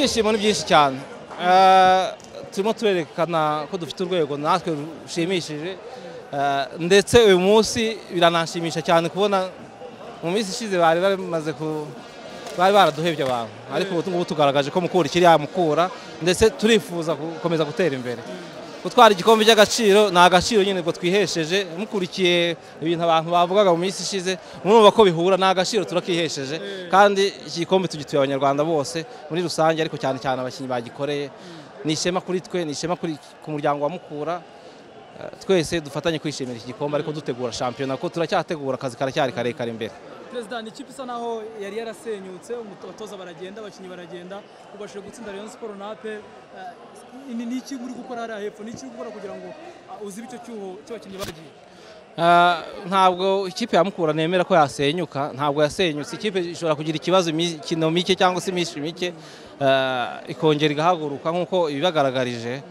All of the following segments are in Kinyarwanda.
ibyishimo ni byinshi cyane turimo turerekana ko dufite urwego natwe rushimishije ndetse uyu munsi birananshimisha cyane kubona mu minsi ishize bari bamaze ku bari baraduhebye abantu ariko ubu ngubu tugaragaje ko mukura ikiri yamukura ndetse turifuza gukomeza gutera imbere gutwara igikombe cy'agaciro ni agaciro nyine ngo twihesheje. Mukurikiye ibintu abantu bavugaga mu minsi ishize murumva ko bihura ni agaciro turakihesheje. Kandi iki gikombe tugituye abanyarwanda bose muri rusange ariko cyane cyane abakinnyi bagikoreye ni ishema kuri twe ni ishema ku muryango wa mukura. Twese dufatanye kwishimira iki gikombe ariko dutegura shampiyona. Ko turacyategura akazi karacyari karekare imbere. Perezida ikipe isa naho yari yarasenyutse umutoza baragenda abakinnyi baragenda ubashije gutsinda Rayon Sport nape eh, ni iki uri gukora hariya hepfo? Ni iki uri gukora kugira ngo ah, uzibe icyo cyuho cy'abakinnyi bagiye? Ah, ntabwo ikipe ya Mukura nemera ko yasenyuka ntabwo yasenyutse. Ikipe ishobora kugira ikibazo imikino mike cyangwa se iminsi mike ah, ikongera igahaguruka nk'uko ibibagaragarije.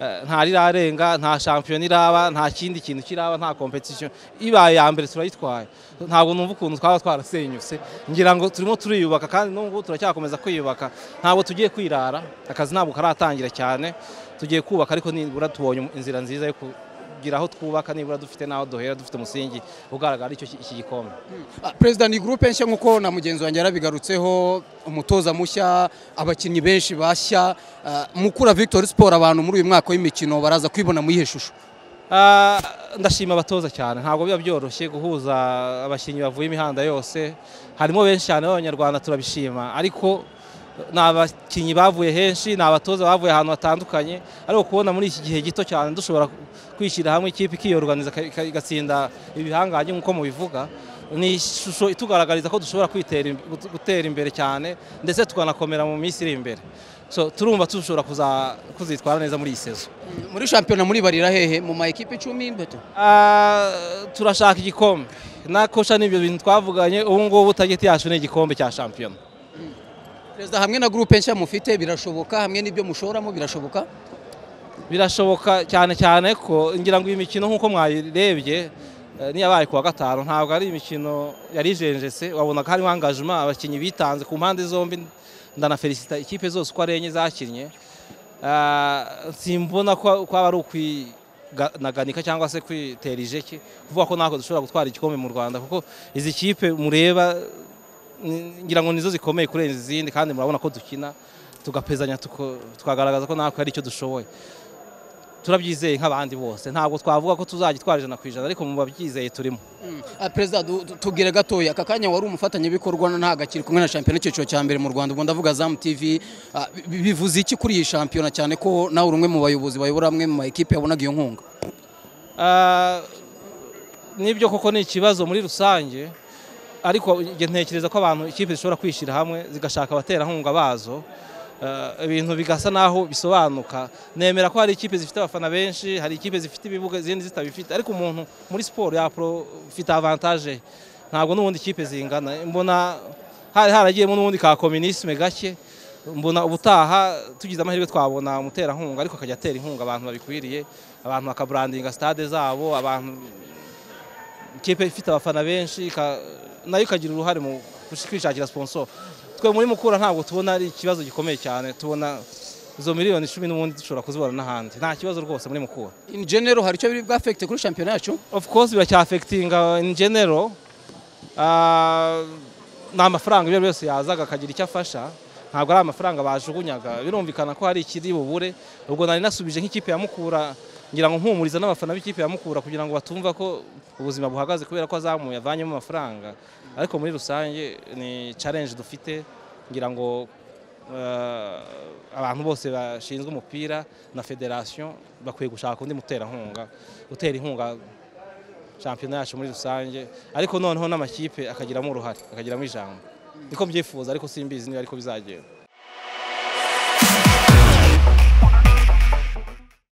Ah, nta rirarenga nta shampiyona iraba nta kindi kintu kiraba nta competition. Ibaye ya mbere turayitwaye. Ntabwo numva ukuntu twaba twarasenyutse. Ngira ngo turimo turiyubaka kandi n'ubu turacyakomeza kwiyubaka. Ntabwo tugiye kwirara. Akazi ntabwo karatangira cyane. Tugiye kubaka ariko nibura tubonye inzira nziza yo kugira aho twubaka nibura dufite n'aho duhera dufite umusingi ugaragara icyo iki gikombe. Ah, perezida ni gurupe nshya nk'uko na mugenzi wanjye yarabigarutseho umutoza mushya abakinnyi benshi bashya ah, mukura victoire sport abantu muri uyu mwaka w'imikino baraza kwibona mu shusho? Ah, ndashima abatoza cyane. Ntabwo biba byoroshye guhuza abakinnyi bavuye imihanda yose. Harimo benshi cyane b'abanyarwanda turabishima. Ariko ni abakinnyi bavuye henshi ni abatoza bavuye ahantu hatandukanye ariko kubona muri iki gihe gito cyane dushobora kwishyira hamwe ikipe ikiyoruganiza igatsinda ibihangange nk'uko mubivuga. Ni ishusho itugaragariza ko dushobora gutera imbere cyane ndetse tukanakomera mu minsi iri imbere. Turumva dushobora kuzitwara neza muri iyi sezo. Muri shampiyona muri barira hehe mu ma ekipe icumi beto Ah, turashaka igikombe. Nakosha n'ibyo bintu twavuganye ubu ngubu tageti yacu ni igikombe cya shampiyona. Perezida hamwe na gurupe nshya mufite birashoboka? Hamwe n'ibyo mushoramo birashoboka? Birashoboka cyane cyane ko ngira ngo iyi mikino nk'uko mwayirebye eh, niyabaye kuwa gatanu ntabwo ari imikino yari ijenjetse. Wabonaga harimo angajima abakinnyi bitanze ku mpande zombi ndanafelicita ikipe zose uko ari enye zakinnye. Ah, simbona ko kwaba ari ukwinaganika cyangwa se kwitera ijeki kuvuga ko natwe dushobora gutwara igikombe mu rwanda kuko izi kipe mureba ngira ngo nizo zikomeye kurenza izindi kandi murabona ko dukina tugapezanya tukagaragaza ko natwe hari icyo dushoboye. Turabyizeye nk'abandi bose. Ntabwo twavuga ko tuzagitwara ijana ku ijana ariko mu babyizeye turimo. Ah, perezida tubwire gatoya aka kanya wari umufatanyabikorwa nta gakiri kumwe na shampiyona icyiciro cya mbere mu rwanda. Ubwo ndavuga zamu tv Ah, bi- bivuze iki kuri iyi shampiyona cyane ko nawe uri umwe mu bayobozi bayobora amwe mu ma ekipe yabonaga iyo nkunga? Ah, ni byo koko ni ikibazo muri rusange. Ariko ntekereza ko abantu ikipe zishobora kwishyira hamwe zigashaka abaterankunga bazo Ah, ibintu bigasa naho bisobanuka. Nemera ko hari ikipe zifite abafana benshi hari ikipe zifite ibibuga izindi zitabifite. Ariko umuntu muri siporo yaprofita avantage ntabwo n'ubundi ikipe zingana. Mbona hari haragiyemo n'ubundi ka kominisme gake mbona ubutaha tugize amahirwe twabona umuterankunga ariko akajya atera inkunga abantu babikwiriye. Abantu bakaburandinga stade zabo abantu ikipe ifite abafana benshi na yo ikagira uruhare mu kwishakira sponsor. Twe muri mukura ntabwo tubona ari ikibazo gikomeye cyane tubona izo miliyoni icumi n'ubundi dushobora kuzibona n'ahandi. Nta kibazo rwose muri mukura. In general hari icyo biri bwafekite kuri shampiyona yacu? Of course biracyafekitinga in general Ah, ni amafaranga ibyo byose yazaga akagira icyo afasha. Ntabwo ari amafaranga bajugunyaga. Birumvikana ko hari ikiri bubure. Ubwo nari nasubije nk'ikipe ya mukura ngira ngo mpumuriza n'abafana b'ikipe ya mukura kugira ngo batumva ko ubuzima buhagaze kubera ko azamuye avanyemo amafaranga. Ariko muri rusange ni challenge dufite ngira ngo eh, abantu bose bashinzwe umupira na federation bakwiye gushaka undi muterankunga utera inkunga shampiyona yacu muri rusange. Ariko noneho n'amakipe akagiramo uruhare akagiramo ijambo. Niko mbyifuza ariko simbizi niba ariko bizagenda